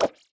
you